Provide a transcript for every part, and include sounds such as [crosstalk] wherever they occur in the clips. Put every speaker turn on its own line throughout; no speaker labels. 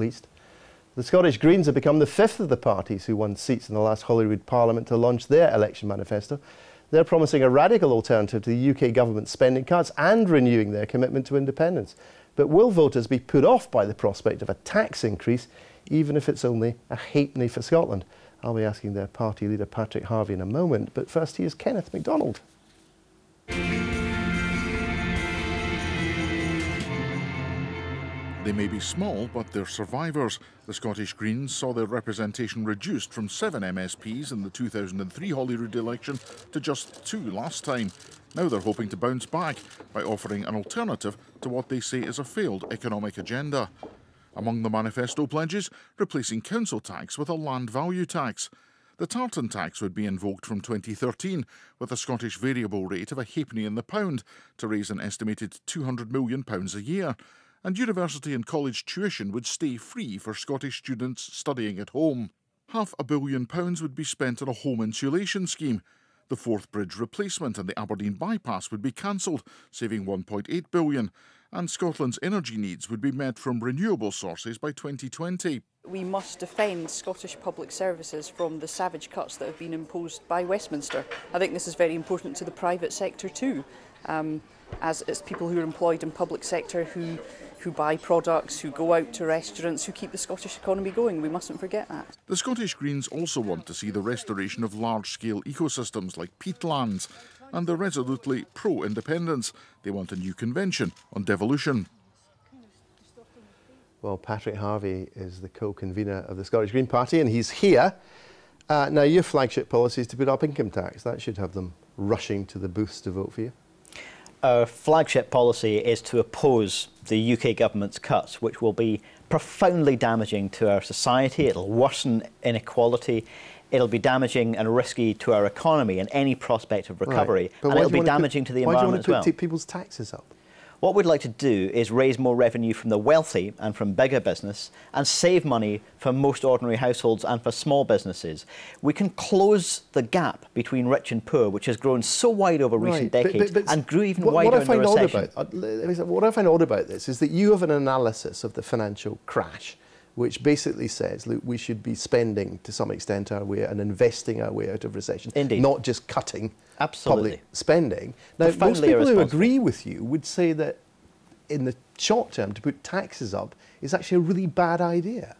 least. The Scottish Greens have become the fifth of the parties who won seats in the last Holyrood Parliament to launch their election manifesto. They're promising a radical alternative to the UK government's spending cuts and renewing their commitment to independence. But will voters be put off by the prospect of a tax increase, even if it's only a halfpenny for Scotland? I'll be asking their party leader Patrick Harvie in a moment, but first here's Kenneth MacDonald.
They may be small, but they're survivors. The Scottish Greens saw their representation reduced from seven MSPs in the 2003 Holyrood election to just two last time. Now they're hoping to bounce back by offering an alternative to what they say is a failed economic agenda. Among the manifesto pledges, replacing council tax with a land value tax. The tartan tax would be invoked from 2013, with a Scottish variable rate of a halfpenny in the pound to raise an estimated £200 million a year and university and college tuition would stay free for Scottish students studying at home. Half a billion pounds would be spent on a home insulation scheme. The Forth Bridge replacement and the Aberdeen bypass would be cancelled, saving 1.8 billion, and Scotland's energy needs would be met from renewable sources by 2020.
We must defend Scottish public services from the savage cuts that have been imposed by Westminster. I think this is very important to the private sector too, um, as it's people who are employed in public sector who who buy products, who go out to restaurants, who keep the Scottish economy going. We mustn't forget that.
The Scottish Greens also want to see the restoration of large scale ecosystems like peatlands, and they're resolutely pro independence. They want a new convention on devolution.
Well, Patrick Harvie is the co convenor of the Scottish Green Party, and he's here. Uh, now, your flagship policy is to put up income tax. That should have them rushing to the booths to vote for you
our flagship policy is to oppose the UK government's cuts, which will be profoundly damaging to our society. It'll worsen inequality. It'll be damaging and risky to our economy and any prospect of recovery. Right. And it'll be damaging
put,
to the environment
as well.
Why do you
want to put people's taxes up?
What we'd like to do is raise more revenue from the wealthy and from bigger business and save money for most ordinary households and for small businesses. We can close the gap between rich and poor, which has grown so wide over right. recent decades but, but, but and grew even
what,
wider
what I find
in the
recession. Odd about, uh, what I find odd about this is that you have an analysis of the financial crash which basically says look, we should be spending to some extent our way and investing our way out of recession,
Indeed.
not just cutting
Absolutely.
public spending. Now, most people who agree with you would say that in the short term to put taxes up is actually a really bad idea.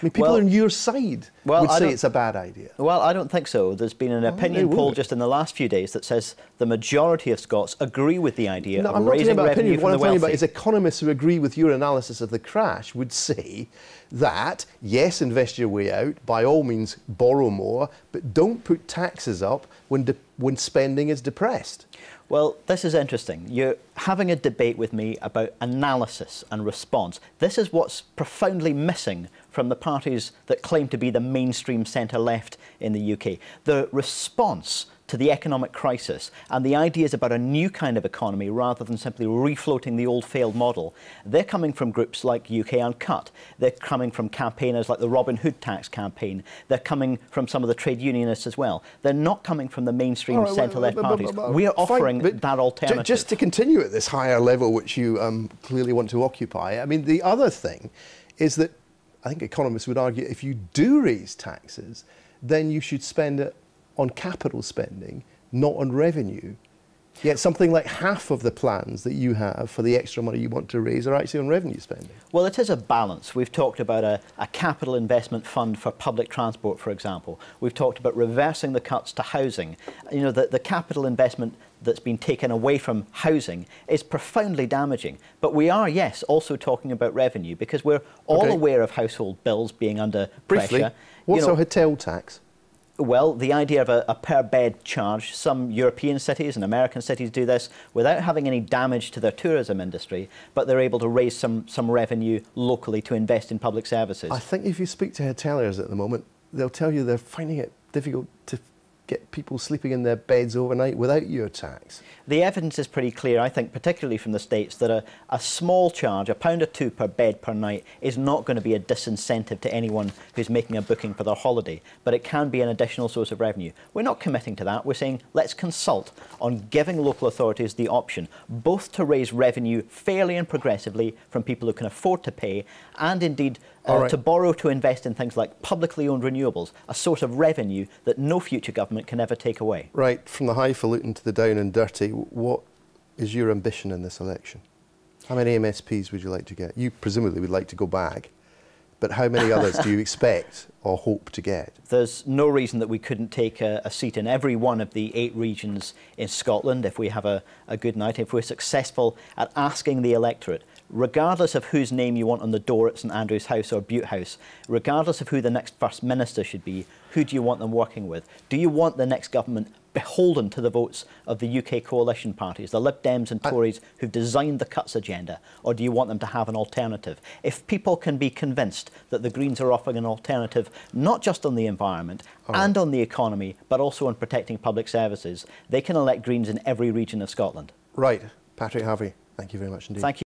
I mean, people well, on your side well, would say it's a bad idea.
Well, I don't think so. There's been an oh, opinion poll just in the last few days that says the majority of Scots agree with the idea
no,
of
I'm
raising
not
revenue
opinion. What
I'm
talking about is economists who agree with your analysis of the crash would say that, yes, invest your way out, by all means borrow more, but don't put taxes up when, when spending is depressed.
Well, this is interesting. You're having a debate with me about analysis and response. This is what's profoundly missing from the parties that claim to be the mainstream centre left in the UK. The response to the economic crisis and the ideas about a new kind of economy rather than simply refloating the old failed model, they're coming from groups like UK Uncut. They're coming from campaigners like the Robin Hood tax campaign. They're coming from some of the trade unionists as well. They're not coming from the mainstream right, centre-left parties. we are offering fine, that alternative.
Just to continue at this higher level, which you um, clearly want to occupy, I mean, the other thing is that I think economists would argue if you do raise taxes, then you should spend it on capital spending, not on revenue. Yet something like half of the plans that you have for the extra money you want to raise are actually on revenue spending.
Well, it is a balance. We've talked about a, a, capital investment fund for public transport, for example. We've talked about reversing the cuts to housing. You know, the, the capital investment that's been taken away from housing is profoundly damaging. But we are, yes, also talking about revenue because we're all okay. aware of household bills being under
Briefly,
pressure.
What's you know, a hotel tax?
Well, the idea of a, a, per bed charge, some European cities and American cities do this without having any damage to their tourism industry, but they're able to raise some, some revenue locally to invest in public services.
I think if you speak to hoteliers at the moment, they'll tell you they're finding it difficult to get people sleeping in their beds overnight without your tax?
The evidence is pretty clear, I think, particularly from the States, that a, a small charge, a pound or two per bed per night, is not going to be a disincentive to anyone who's making a booking for their holiday, but it can be an additional source of revenue. We're not committing to that. We're saying let's consult on giving local authorities the option both to raise revenue fairly and progressively from people who can afford to pay, and indeed Uh, or
right.
to borrow to invest in things like publicly owned renewables, a source of revenue that no future government can ever take away.
Right, from the highfalutin to the down and dirty, what is your ambition in this election? How many MSPs would you like to get? You presumably would like to go back, but how many others do you [laughs] expect or hope to get?
There's no reason that we couldn't take a, a seat in every one of the eight regions in Scotland if we have a, a good night, if we're successful at asking the electorate regardless of whose name you want on the door at St Andrew's House or Bute House, regardless of who the next First Minister should be, who do you want them working with? Do you want the next government beholden to the votes of the UK coalition parties, the Lib Dems and Tories who've designed the cuts agenda, or do you want them to have an alternative? If people can be convinced that the Greens are offering an alternative, not just on the environment and on the economy, but also on protecting public services, they can elect Greens in every region of Scotland.
Right, Patrick Harvie, thank you very much indeed.
Thank you.